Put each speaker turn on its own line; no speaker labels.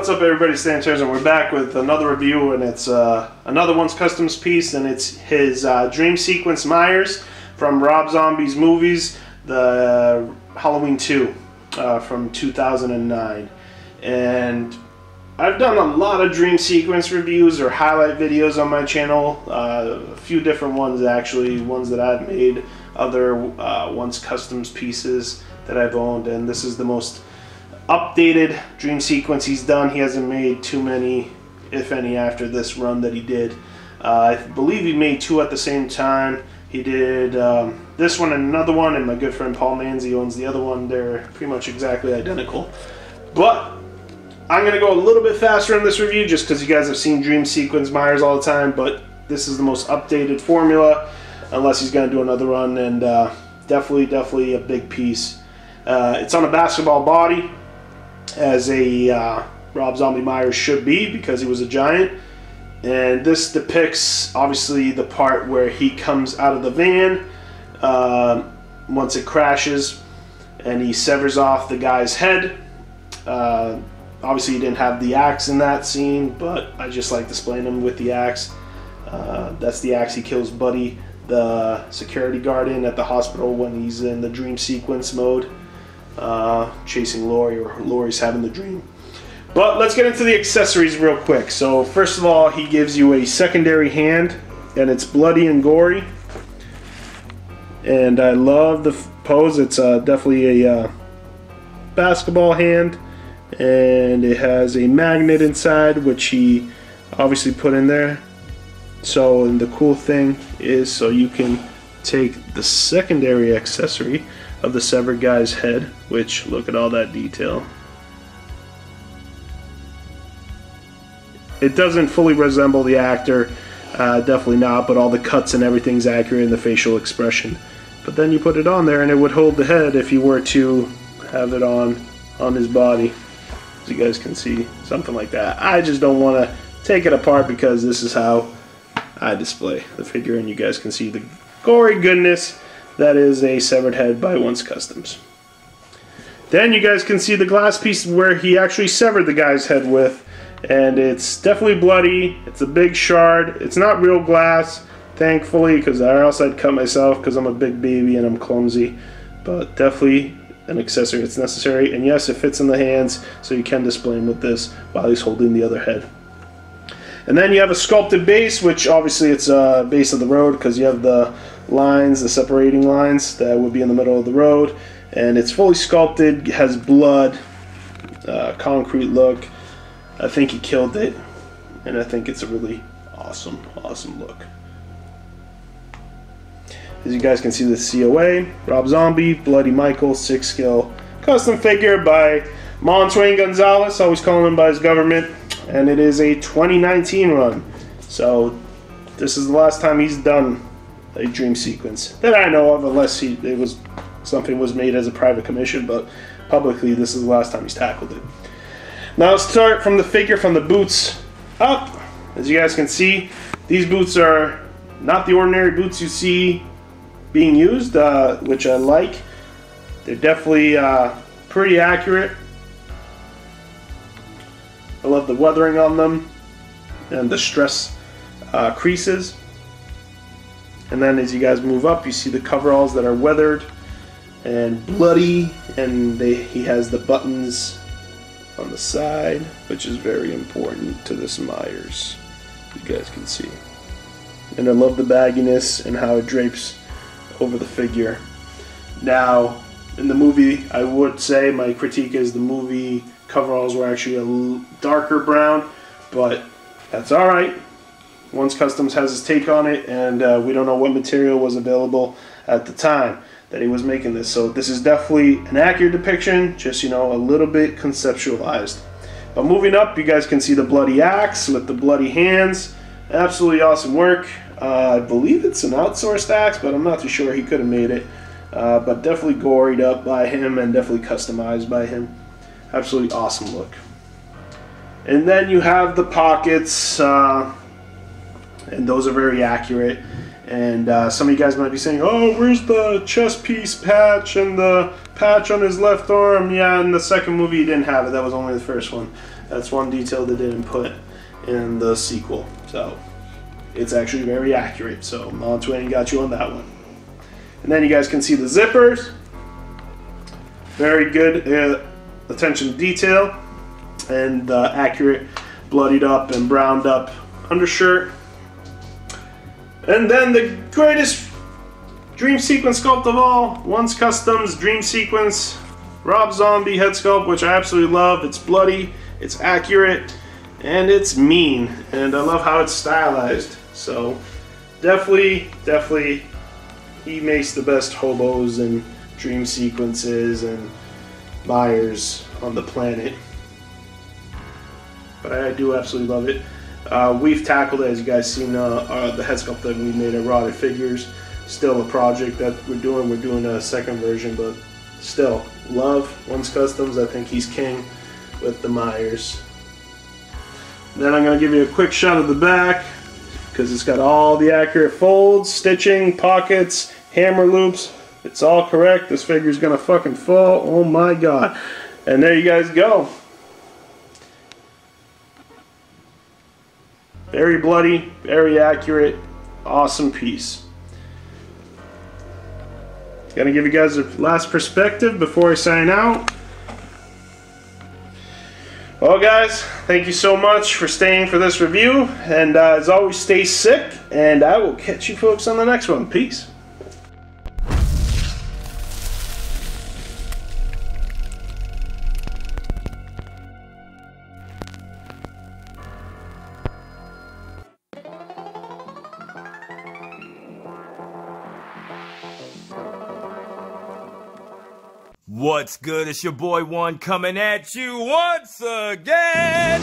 What's up, everybody? Stan Turns, and we're back with another review, and it's uh, another Ones Customs piece, and it's his uh, Dream Sequence Myers from Rob Zombie's movies, the Halloween 2 uh, from 2009. And I've done a lot of Dream Sequence reviews or highlight videos on my channel, uh, a few different ones actually, ones that I've made, other uh, ones customs pieces that I've owned, and this is the most updated dream sequence he's done. He hasn't made too many, if any, after this run that he did. Uh, I believe he made two at the same time. He did um, this one and another one, and my good friend Paul Manzi owns the other one. They're pretty much exactly identical. But I'm going to go a little bit faster in this review just because you guys have seen Dream Sequence Myers all the time, but this is the most updated formula unless he's going to do another run, and uh, definitely, definitely a big piece. Uh, it's on a basketball body, as a uh, Rob Zombie Myers should be because he was a giant. And this depicts obviously the part where he comes out of the van uh, once it crashes and he severs off the guy's head. Uh, obviously, he didn't have the axe in that scene, but I just like displaying him with the axe. Uh, that's the axe he kills Buddy, the security guard, in at the hospital when he's in the dream sequence mode uh, chasing Laurie or Laurie's having the dream. But let's get into the accessories real quick. So first of all, he gives you a secondary hand, and it's bloody and gory. And I love the pose. It's uh, definitely a uh, basketball hand, and it has a magnet inside, which he obviously put in there. So, and the cool thing is, so you can take the secondary accessory of the severed guy's head, which look at all that detail. It doesn't fully resemble the actor, uh, definitely not, but all the cuts and everything's accurate in the facial expression. But then you put it on there and it would hold the head if you were to have it on on his body. As you guys can see, something like that. I just don't want to take it apart because this is how I display the figure and you guys can see the gory goodness that is a severed head by Ones Customs. Then you guys can see the glass piece where he actually severed the guy's head with. And it's definitely bloody. It's a big shard. It's not real glass, thankfully, because or else I'd cut myself because I'm a big baby and I'm clumsy. But definitely an accessory that's necessary. And yes, it fits in the hands, so you can display him with this while he's holding the other head. And then you have a sculpted base, which obviously it's a base of the road because you have the lines, the separating lines that would be in the middle of the road. And it's fully sculpted, has blood, uh, concrete look. I think he killed it, and I think it's a really awesome, awesome look. As you guys can see, the COA, Rob Zombie, Bloody Michael, six skill custom figure by Montwain Gonzales, always calling him by his government, and it is a 2019 run. So this is the last time he's done a dream sequence that I know of, unless he it was something was made as a private commission. But publicly, this is the last time he's tackled it. Now let's start from the figure from the boots up. As you guys can see, these boots are not the ordinary boots you see being used, uh, which I like. They're definitely uh, pretty accurate. I love the weathering on them and the stress uh, creases. And then as you guys move up, you see the coveralls that are weathered and bloody, and they, he has the buttons on the side, which is very important to this Myers. You guys can see. And I love the bagginess and how it drapes over the figure. Now, in the movie, I would say my critique is the movie coveralls were actually a darker brown, but that's alright. Ones Customs has his take on it, and uh, we don't know what material was available at the time that he was making this. So this is definitely an accurate depiction, just, you know, a little bit conceptualized. But moving up, you guys can see the bloody axe with the bloody hands. Absolutely awesome work. Uh, I believe it's an outsourced axe, but I'm not too sure. He could have made it. Uh, but definitely goried up by him and definitely customized by him. Absolutely awesome look. And then you have the pockets. Uh, and those are very accurate. And uh, some of you guys might be saying, "Oh, where's the chest piece patch and the patch on his left arm?" Yeah, in the second movie he didn't have it. That was only the first one. That's one detail they didn't put in the sequel. So it's actually very accurate. So Mount got you on that one. And then you guys can see the zippers. Very good uh, attention to detail and uh, accurate bloodied up and browned up undershirt. And then the greatest dream sequence sculpt of all, Ones Customs Dream Sequence Rob Zombie head sculpt, which I absolutely love. It's bloody, it's accurate, and it's mean. And I love how it's stylized. So definitely, definitely, he makes the best hobos and dream sequences and Myers on the planet. But I do absolutely love it. Uh, we've tackled, it, as you guys seen, uh, uh, the head sculpt that we made at Rotted Figures. Still a project that we're doing. We're doing a second version, but still, love Ones Customs. I think he's king with the Myers. Then I'm going to give you a quick shot of the back because it's got all the accurate folds, stitching, pockets, hammer loops. It's all correct. This figure's going to fucking fall. Oh my god. And there you guys go. Very bloody, very accurate, awesome piece. Gonna give you guys a last perspective before I sign out. Well guys, thank you so much for staying for this review. And uh, as always, stay sick. And I will catch you folks on the next one. Peace.
What's good? It's your boy One coming at you once again.